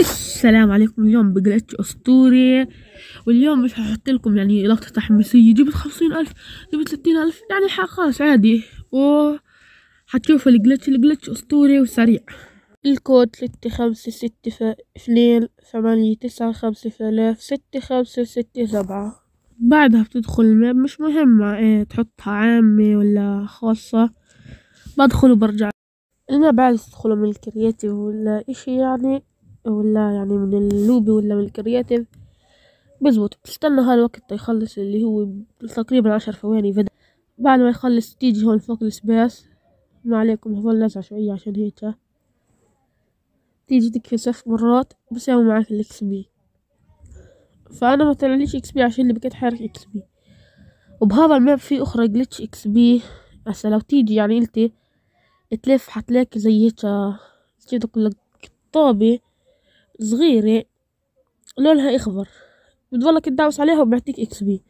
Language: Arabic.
السلام عليكم. اليوم ب glitch أسطوري. واليوم مش هحط لكم يعني لقطة تحميسية جبت خمسين ألف جبت ستين ألف يعني خلاص عادي. و حتشوفوا ال glitch ال glitch أسطوري وسريع. الكود ستة خمسة ستة اثنين ثمانية تسعة خمسة ثلاث ستة خمسة ستة سبعة. بعدها بتدخل ال map مش مهمة إيه تحطها عامة ولا خاصة. بدخل وبرجع. ال map عايز تدخلوا من ال creative ولا إشي يعني. ولا يعني من اللوبي ولا من ال creative بزبط بتستنى هالوقت يخلص اللي هو تقريبا عشر ثواني فيديو بعد ما يخلص تيجي هون فوق ال space ما عليكم هظل لازع شوية عشان هيك. تيجي تكفي ست مرات بساوي معاك ال XP فأنا ما طلعليش XP عشان اللي بقيت حارق XP وبهذا ال map في أخرى glitch XP هسا لو تيجي يعني انت تلف حتلاقي زي هيك كده كلك طابة. صغيرة لونها أخضر. بتضلك تدوس عليها وبيعطيك إكس بي.